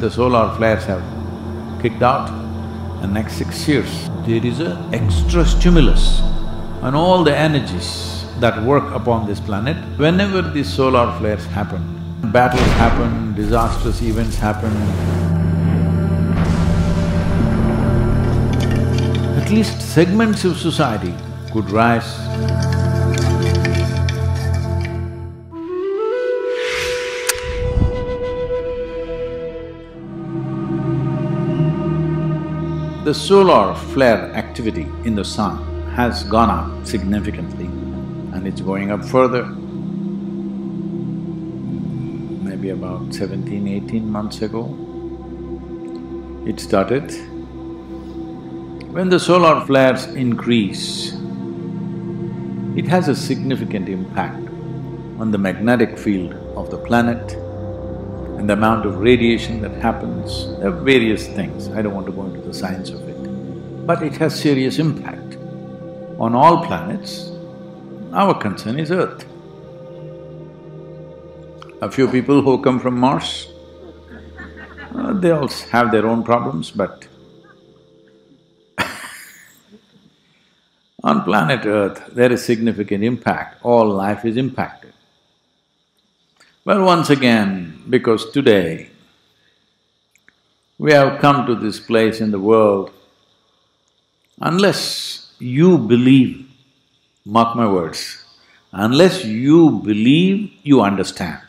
The solar flares have kicked out and next six years, there is a extra stimulus on all the energies that work upon this planet. Whenever these solar flares happen, battles happen, disastrous events happen, at least segments of society could rise The solar flare activity in the sun has gone up significantly and it's going up further. Maybe about 17, 18 months ago, it started. When the solar flares increase, it has a significant impact on the magnetic field of the planet and the amount of radiation that happens, there are various things, I don't want to go into the science of it. But it has serious impact on all planets. Our concern is Earth. A few people who come from Mars, uh, they all have their own problems, but on planet Earth, there is significant impact, all life is impacted. Well, once again, because today we have come to this place in the world, unless you believe, mark my words, unless you believe, you understand.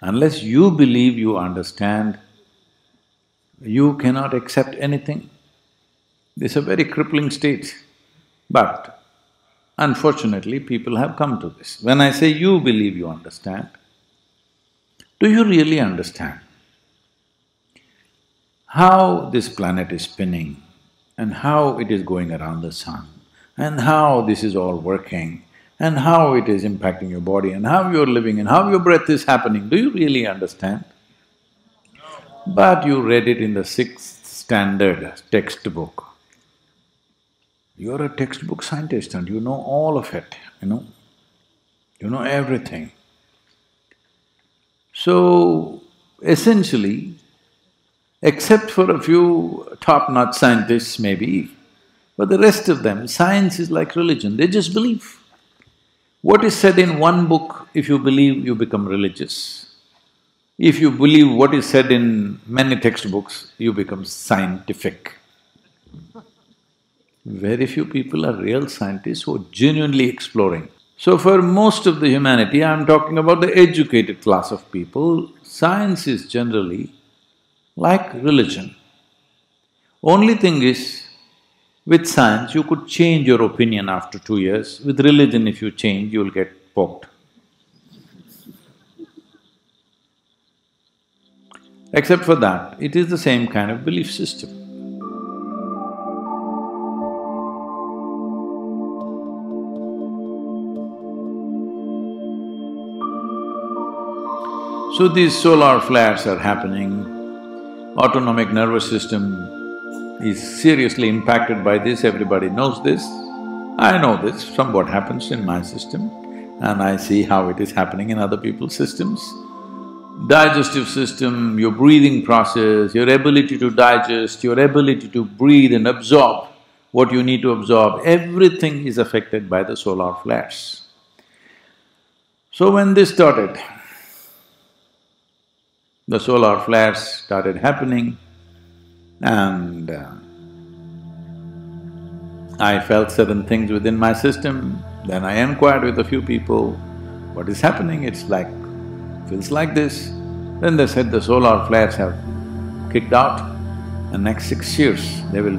Unless you believe you understand, you cannot accept anything. This is a very crippling state. But Unfortunately, people have come to this. When I say you believe you understand, do you really understand how this planet is spinning and how it is going around the sun and how this is all working and how it is impacting your body and how you're living and how your breath is happening, do you really understand? But you read it in the sixth standard textbook. You're a textbook scientist and you know all of it, you know, you know everything. So, essentially, except for a few top-notch scientists maybe, but the rest of them, science is like religion, they just believe. What is said in one book, if you believe, you become religious. If you believe what is said in many textbooks, you become scientific. Very few people are real scientists who are genuinely exploring. So for most of the humanity, I'm talking about the educated class of people, science is generally like religion. Only thing is, with science, you could change your opinion after two years. With religion, if you change, you'll get poked. Except for that, it is the same kind of belief system. So these solar flares are happening, autonomic nervous system is seriously impacted by this, everybody knows this. I know this from what happens in my system and I see how it is happening in other people's systems. Digestive system, your breathing process, your ability to digest, your ability to breathe and absorb what you need to absorb, everything is affected by the solar flares. So when this started, the solar flares started happening and uh, I felt certain things within my system. Then I inquired with a few people, what is happening? It's like, feels like this. Then they said the solar flares have kicked out and next six years they will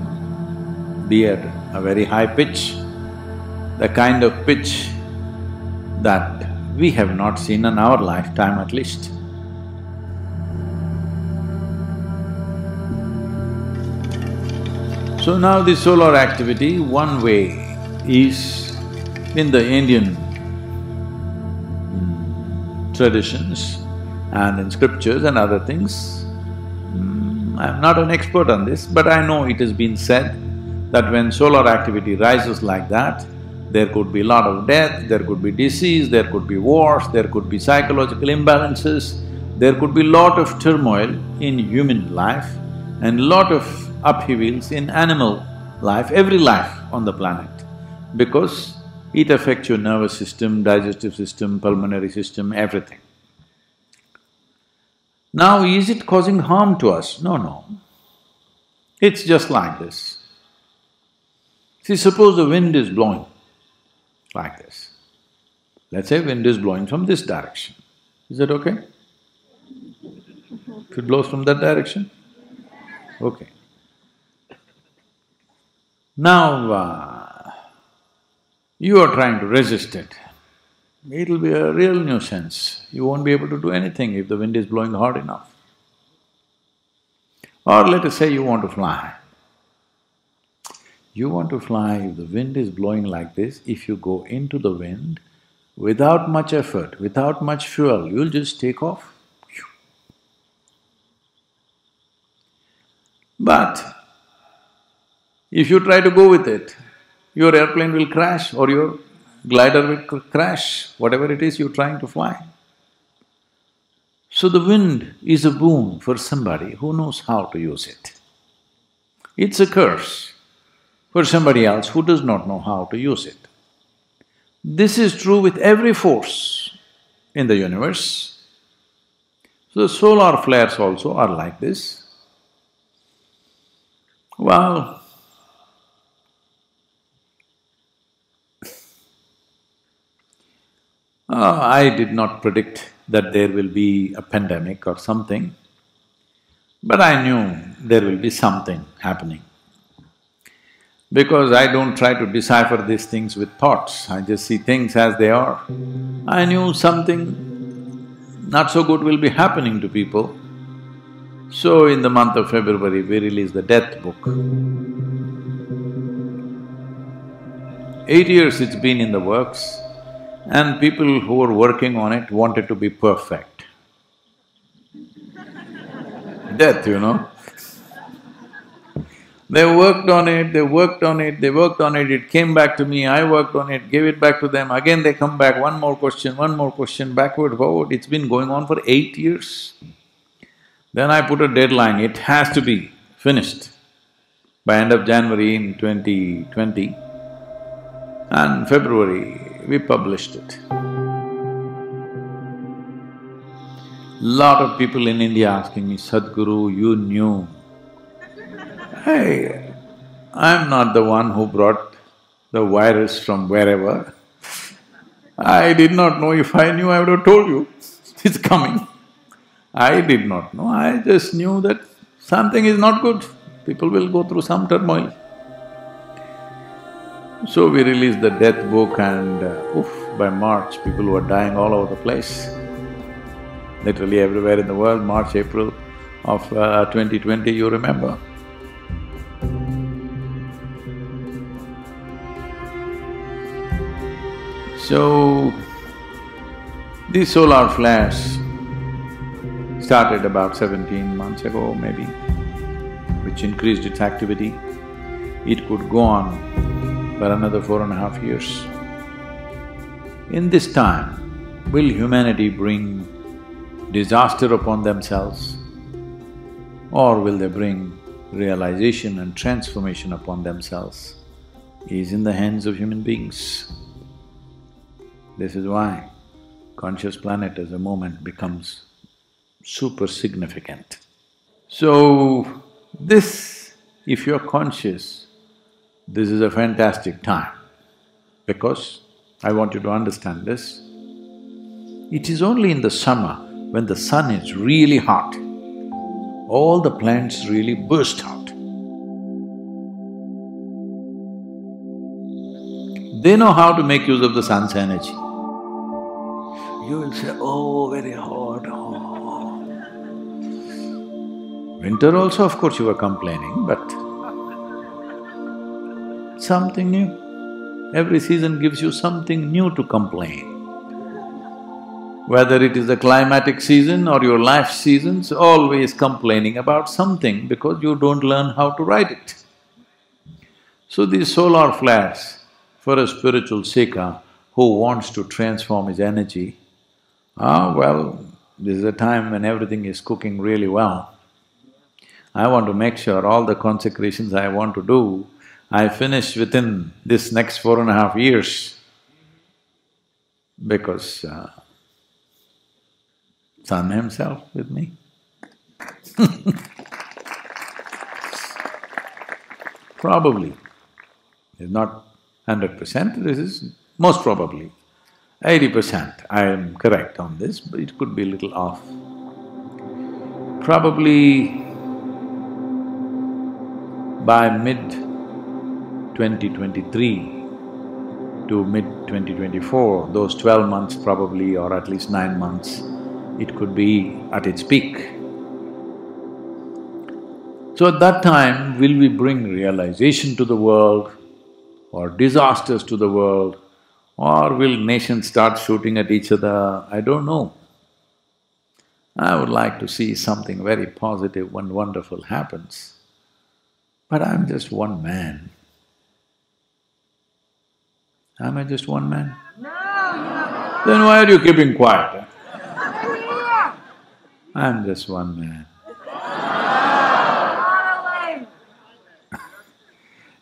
be at a very high pitch, the kind of pitch that we have not seen in our lifetime at least. So now the solar activity, one way is in the Indian traditions and in scriptures and other things. Mm, I'm not an expert on this, but I know it has been said that when solar activity rises like that, there could be a lot of death, there could be disease, there could be wars, there could be psychological imbalances, there could be a lot of turmoil in human life and lot of upheavals in animal life, every life on the planet, because it affects your nervous system, digestive system, pulmonary system, everything. Now, is it causing harm to us? No, no. It's just like this. See, suppose the wind is blowing like this. Let's say wind is blowing from this direction. Is that okay? If it blows from that direction? Okay. Now, uh, you are trying to resist it. It'll be a real nuisance. You won't be able to do anything if the wind is blowing hard enough. Or let us say you want to fly. You want to fly, if the wind is blowing like this, if you go into the wind, without much effort, without much fuel, you'll just take off. But if you try to go with it, your airplane will crash or your glider will crash, whatever it is you're trying to fly. So the wind is a boon for somebody who knows how to use it. It's a curse for somebody else who does not know how to use it. This is true with every force in the universe. So the solar flares also are like this. Well, Uh, I did not predict that there will be a pandemic or something, but I knew there will be something happening. Because I don't try to decipher these things with thoughts, I just see things as they are. I knew something not so good will be happening to people. So in the month of February, we released the death book. Eight years it's been in the works, and people who were working on it wanted to be perfect. Death, you know. They worked on it, they worked on it, they worked on it, it came back to me, I worked on it, gave it back to them, again they come back, one more question, one more question, backward, forward, it's been going on for eight years. Then I put a deadline, it has to be finished by end of January in 2020 and February we published it. Lot of people in India asking me, Sadhguru, you knew. Hey, I'm not the one who brought the virus from wherever. I did not know, if I knew I would have told you, it's coming. I did not know, I just knew that something is not good, people will go through some turmoil. So we released the death book and uh, oof, by March, people were dying all over the place. Literally everywhere in the world, March, April of uh, 2020, you remember. So, these solar flares started about seventeen months ago maybe, which increased its activity. It could go on for another four and a half years. In this time, will humanity bring disaster upon themselves or will they bring realization and transformation upon themselves is in the hands of human beings. This is why conscious planet as a moment becomes super significant. So, this, if you're conscious, this is a fantastic time because I want you to understand this. It is only in the summer when the sun is really hot, all the plants really burst out. They know how to make use of the sun's energy. You will say, oh, very hot, oh. Winter also, of course, you were complaining, but something new. Every season gives you something new to complain. Whether it is the climatic season or your life seasons, always complaining about something because you don't learn how to ride it. So these solar flares for a spiritual seeker who wants to transform his energy, ah, well, this is a time when everything is cooking really well. I want to make sure all the consecrations I want to do, I finish within this next four and a half years because uh, Sun himself with me Probably. It's not hundred percent, this is most probably eighty percent. I am correct on this, but it could be a little off. Probably by mid 2023 to mid 2024, those twelve months probably or at least nine months, it could be at its peak. So at that time, will we bring realization to the world or disasters to the world or will nations start shooting at each other? I don't know. I would like to see something very positive and wonderful happens. But I'm just one man. Am I just one man? No, Then why are you keeping quiet? Eh? I'm just one man.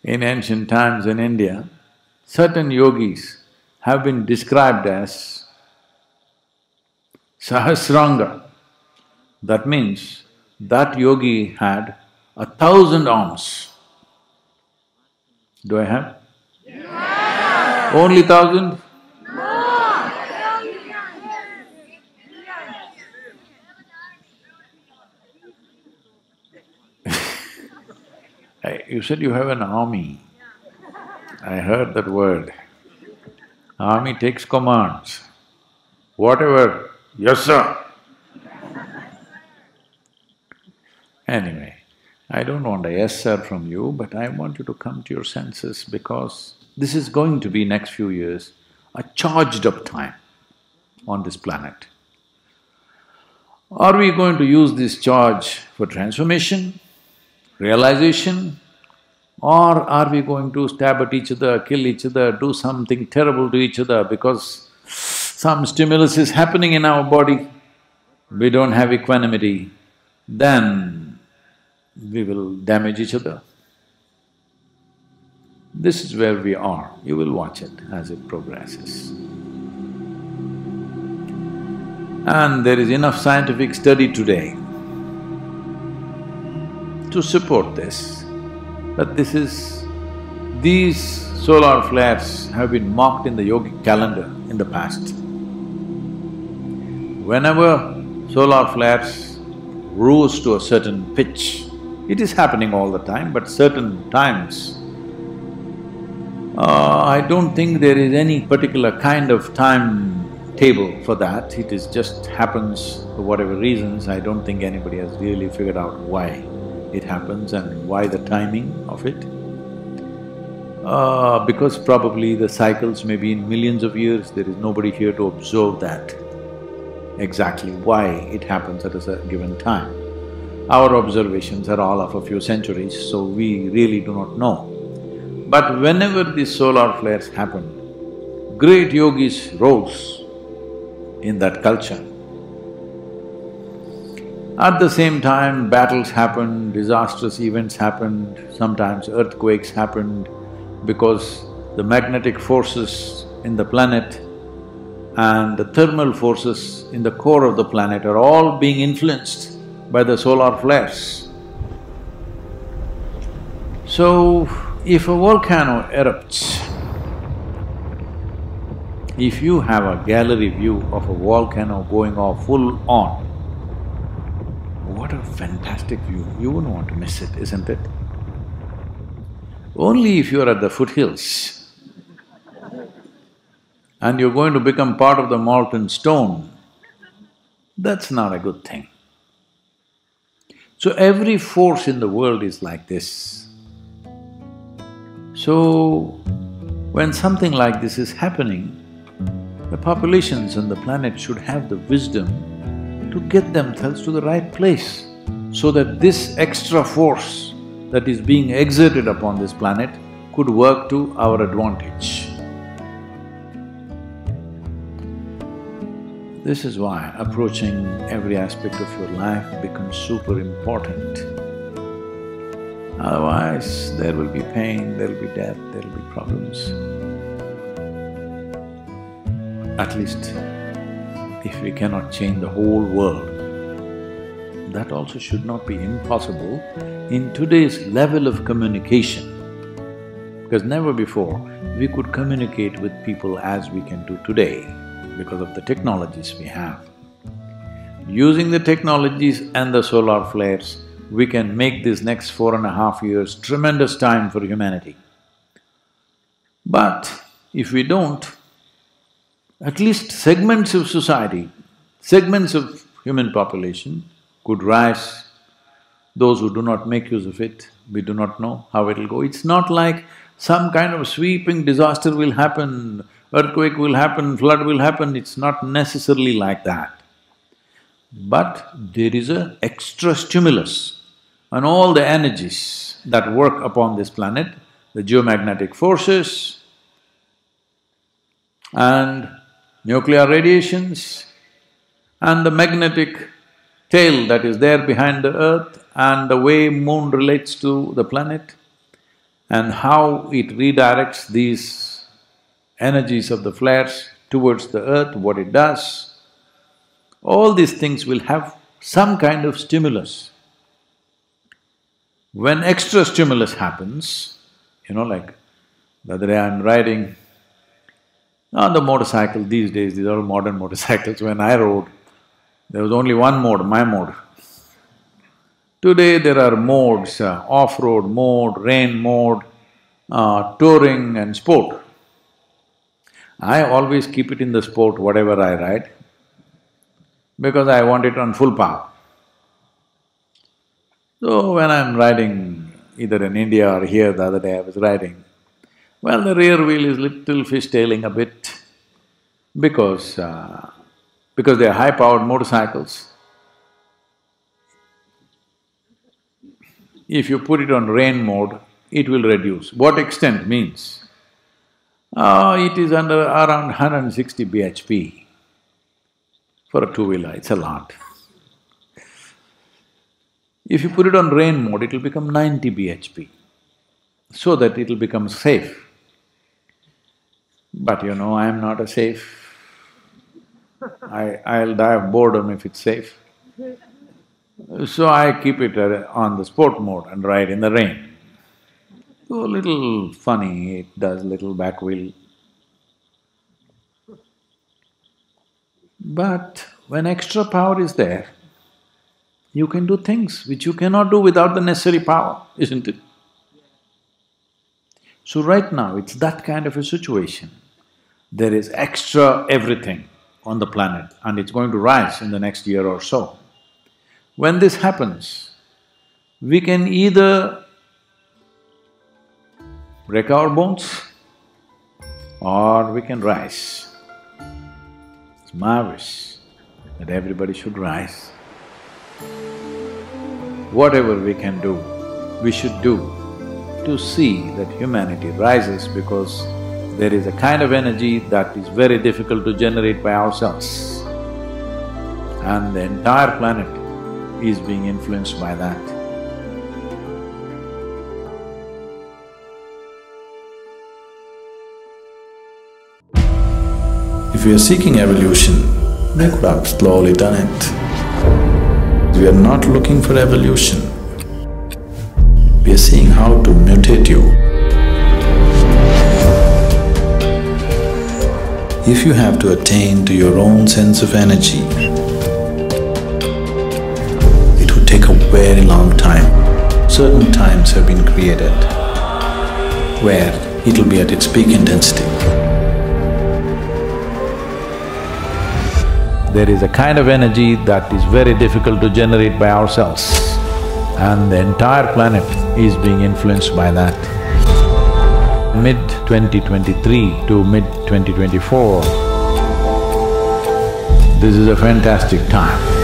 In ancient times in India, certain yogis have been described as Sahasranga. That means that yogi had a thousand arms. Do I have? Only thousand? Hey, You said you have an army. I heard that word. Army takes commands. Whatever, yes sir. Anyway, I don't want a yes sir from you, but I want you to come to your senses because this is going to be next few years a charged up time on this planet. Are we going to use this charge for transformation, realization, or are we going to stab at each other, kill each other, do something terrible to each other because some stimulus is happening in our body, we don't have equanimity, then we will damage each other. This is where we are, you will watch it as it progresses. And there is enough scientific study today to support this, that this is… these solar flares have been marked in the yogic calendar in the past. Whenever solar flares rose to a certain pitch, it is happening all the time, but certain times, uh, I don't think there is any particular kind of time table for that, it is just happens for whatever reasons, I don't think anybody has really figured out why it happens and why the timing of it. Uh, because probably the cycles may be in millions of years, there is nobody here to observe that, exactly why it happens at a given time. Our observations are all of a few centuries, so we really do not know. But whenever these solar flares happened, great yogis rose in that culture. At the same time, battles happened, disastrous events happened, sometimes earthquakes happened because the magnetic forces in the planet and the thermal forces in the core of the planet are all being influenced by the solar flares. So, if a volcano erupts, if you have a gallery view of a volcano going off full on, what a fantastic view, you wouldn't want to miss it, isn't it? Only if you're at the foothills and you're going to become part of the molten stone, that's not a good thing. So every force in the world is like this. So, when something like this is happening, the populations on the planet should have the wisdom to get themselves to the right place so that this extra force that is being exerted upon this planet could work to our advantage. This is why approaching every aspect of your life becomes super important. Otherwise, there will be pain, there will be death, there will be problems. At least, if we cannot change the whole world, that also should not be impossible in today's level of communication. Because never before we could communicate with people as we can do today because of the technologies we have. Using the technologies and the solar flares, we can make these next four and a half years tremendous time for humanity. But if we don't, at least segments of society, segments of human population could rise. Those who do not make use of it, we do not know how it'll go. It's not like some kind of sweeping disaster will happen, earthquake will happen, flood will happen, it's not necessarily like that. But there is a extra stimulus and all the energies that work upon this planet, the geomagnetic forces and nuclear radiations and the magnetic tail that is there behind the earth and the way moon relates to the planet and how it redirects these energies of the flares towards the earth, what it does, all these things will have some kind of stimulus. When extra stimulus happens, you know, like the other day I'm riding on the motorcycle these days, these are all modern motorcycles, when I rode, there was only one mode, my mode. Today there are modes, uh, off-road mode, rain mode, uh, touring and sport. I always keep it in the sport whatever I ride because I want it on full power. So when I'm riding either in India or here, the other day I was riding, well, the rear wheel is little fishtailing a bit because, uh, because they're high-powered motorcycles. If you put it on rain mode, it will reduce. What extent means? Uh, it is under around 160 bhp for a two-wheeler, it's a lot. If you put it on rain mode, it will become 90 bhp, so that it will become safe. But you know, I am not a safe. I… I'll die of boredom if it's safe. So I keep it uh, on the sport mode and ride in the rain. So a little funny, it does little back wheel. But when extra power is there, you can do things which you cannot do without the necessary power, isn't it? So right now, it's that kind of a situation. There is extra everything on the planet and it's going to rise in the next year or so. When this happens, we can either break our bones or we can rise. It's marvelous that everybody should rise. Whatever we can do, we should do to see that humanity rises because there is a kind of energy that is very difficult to generate by ourselves. And the entire planet is being influenced by that. If we are seeking evolution, they could have slowly done it. We are not looking for evolution. We are seeing how to mutate you. If you have to attain to your own sense of energy, it would take a very long time. Certain times have been created where it'll be at its peak intensity. There is a kind of energy that is very difficult to generate by ourselves and the entire planet is being influenced by that. Mid-2023 to mid-2024, this is a fantastic time.